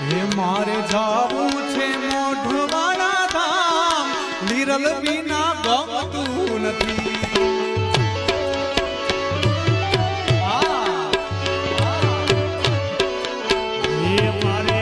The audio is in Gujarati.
હે મારે જાવું છે મોઢવાળા ધામ. નિરલ વિના ગમતું નથી. હે મારે